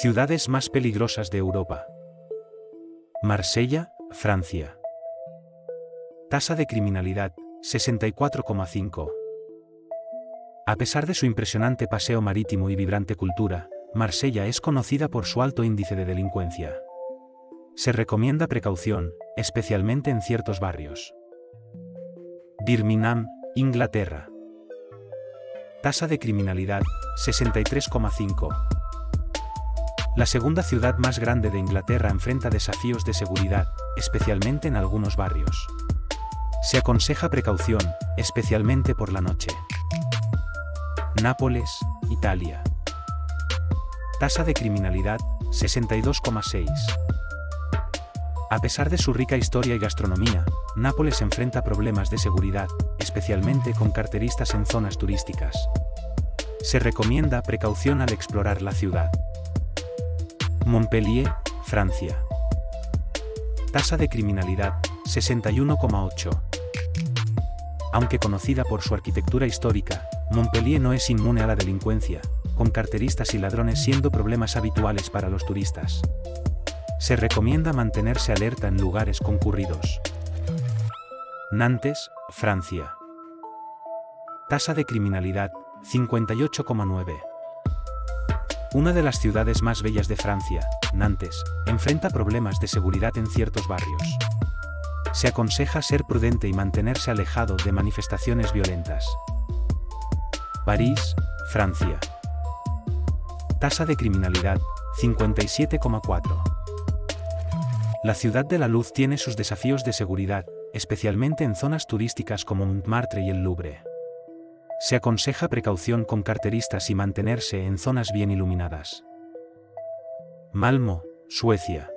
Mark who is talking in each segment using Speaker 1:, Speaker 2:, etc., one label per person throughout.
Speaker 1: Ciudades más peligrosas de Europa. Marsella, Francia. Tasa de criminalidad, 64,5. A pesar de su impresionante paseo marítimo y vibrante cultura, Marsella es conocida por su alto índice de delincuencia. Se recomienda precaución, especialmente en ciertos barrios. Birmingham, Inglaterra. Tasa de criminalidad, 63,5. La segunda ciudad más grande de Inglaterra enfrenta desafíos de seguridad, especialmente en algunos barrios. Se aconseja precaución, especialmente por la noche. Nápoles, Italia. Tasa de criminalidad, 62,6. A pesar de su rica historia y gastronomía, Nápoles enfrenta problemas de seguridad, especialmente con carteristas en zonas turísticas. Se recomienda precaución al explorar la ciudad. Montpellier, Francia. Tasa de criminalidad, 61,8. Aunque conocida por su arquitectura histórica, Montpellier no es inmune a la delincuencia, con carteristas y ladrones siendo problemas habituales para los turistas. Se recomienda mantenerse alerta en lugares concurridos. Nantes, Francia. Tasa de criminalidad, 58,9. Una de las ciudades más bellas de Francia, Nantes, enfrenta problemas de seguridad en ciertos barrios. Se aconseja ser prudente y mantenerse alejado de manifestaciones violentas. París, Francia. Tasa de criminalidad, 57,4. La ciudad de la luz tiene sus desafíos de seguridad, especialmente en zonas turísticas como Montmartre y el Louvre. Se aconseja precaución con carteristas y mantenerse en zonas bien iluminadas. Malmo, Suecia.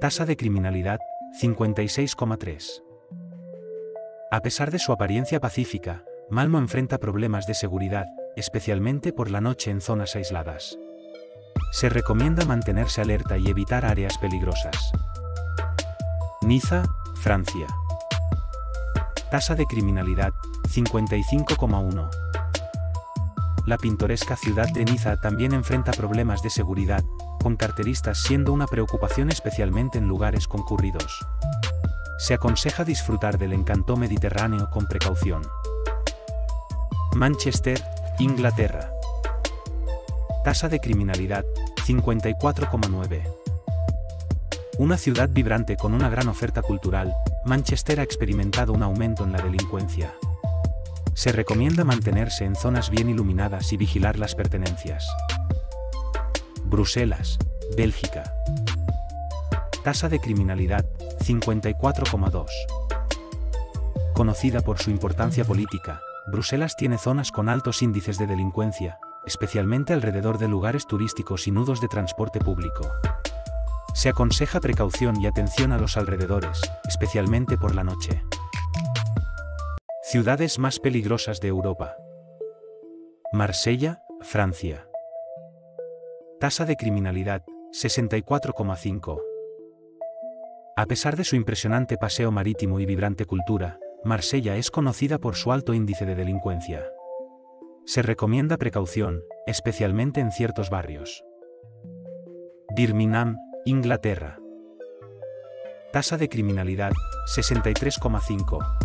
Speaker 1: Tasa de criminalidad, 56,3. A pesar de su apariencia pacífica, Malmo enfrenta problemas de seguridad, especialmente por la noche en zonas aisladas. Se recomienda mantenerse alerta y evitar áreas peligrosas. Niza, Francia. Tasa de criminalidad, 55,1. La pintoresca ciudad de Niza también enfrenta problemas de seguridad, con carteristas siendo una preocupación especialmente en lugares concurridos. Se aconseja disfrutar del encanto mediterráneo con precaución. Manchester, Inglaterra. Tasa de criminalidad, 54,9. Una ciudad vibrante con una gran oferta cultural, Manchester ha experimentado un aumento en la delincuencia. Se recomienda mantenerse en zonas bien iluminadas y vigilar las pertenencias. Bruselas, Bélgica. Tasa de criminalidad, 54,2. Conocida por su importancia política, Bruselas tiene zonas con altos índices de delincuencia, especialmente alrededor de lugares turísticos y nudos de transporte público. Se aconseja precaución y atención a los alrededores, especialmente por la noche. Ciudades más peligrosas de Europa. Marsella, Francia. Tasa de criminalidad, 64,5. A pesar de su impresionante paseo marítimo y vibrante cultura, Marsella es conocida por su alto índice de delincuencia. Se recomienda precaución, especialmente en ciertos barrios. Birmingham, Inglaterra. Tasa de criminalidad, 63,5.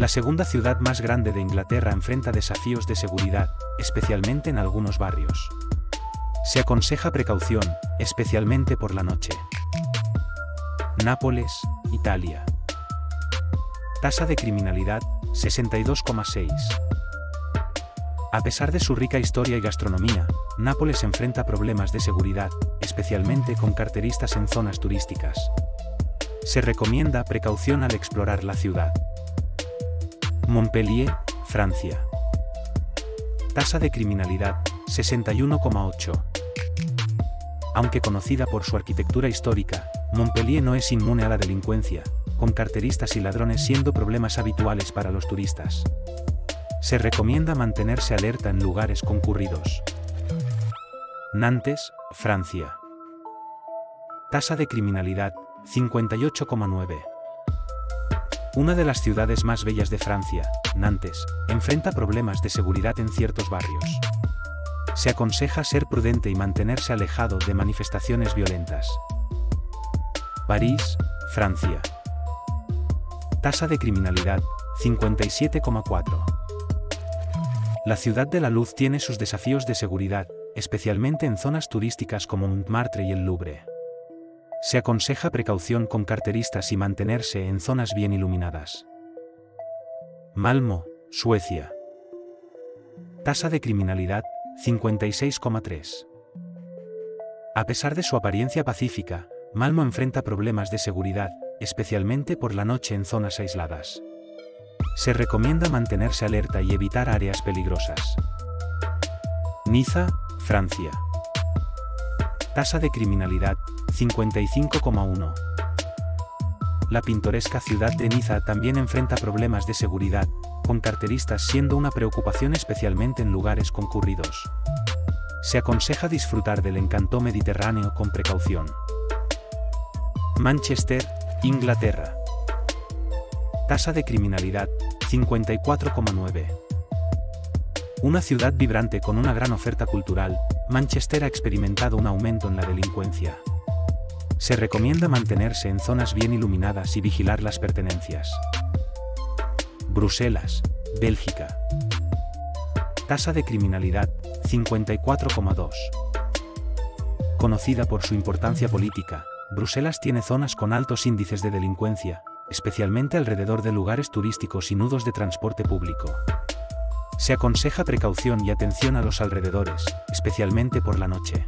Speaker 1: La segunda ciudad más grande de Inglaterra enfrenta desafíos de seguridad, especialmente en algunos barrios. Se aconseja precaución, especialmente por la noche. Nápoles, Italia. Tasa de criminalidad, 62,6. A pesar de su rica historia y gastronomía, Nápoles enfrenta problemas de seguridad, especialmente con carteristas en zonas turísticas. Se recomienda precaución al explorar la ciudad. Montpellier, Francia. Tasa de criminalidad, 61,8. Aunque conocida por su arquitectura histórica, Montpellier no es inmune a la delincuencia, con carteristas y ladrones siendo problemas habituales para los turistas. Se recomienda mantenerse alerta en lugares concurridos. Nantes, Francia. Tasa de criminalidad, 58,9. Una de las ciudades más bellas de Francia, Nantes, enfrenta problemas de seguridad en ciertos barrios. Se aconseja ser prudente y mantenerse alejado de manifestaciones violentas. París, Francia. Tasa de criminalidad, 57,4. La ciudad de la luz tiene sus desafíos de seguridad, especialmente en zonas turísticas como Montmartre y el Louvre. Se aconseja precaución con carteristas y mantenerse en zonas bien iluminadas. Malmo, Suecia. Tasa de criminalidad, 56,3. A pesar de su apariencia pacífica, Malmo enfrenta problemas de seguridad, especialmente por la noche en zonas aisladas. Se recomienda mantenerse alerta y evitar áreas peligrosas. Niza, Francia. Tasa de criminalidad, 55,1. La pintoresca ciudad de Niza también enfrenta problemas de seguridad, con carteristas siendo una preocupación especialmente en lugares concurridos. Se aconseja disfrutar del encanto mediterráneo con precaución. Manchester, Inglaterra. Tasa de criminalidad, 54,9. Una ciudad vibrante con una gran oferta cultural, Manchester ha experimentado un aumento en la delincuencia. Se recomienda mantenerse en zonas bien iluminadas y vigilar las pertenencias. Bruselas, Bélgica. Tasa de criminalidad, 54,2. Conocida por su importancia política, Bruselas tiene zonas con altos índices de delincuencia, especialmente alrededor de lugares turísticos y nudos de transporte público. Se aconseja precaución y atención a los alrededores, especialmente por la noche.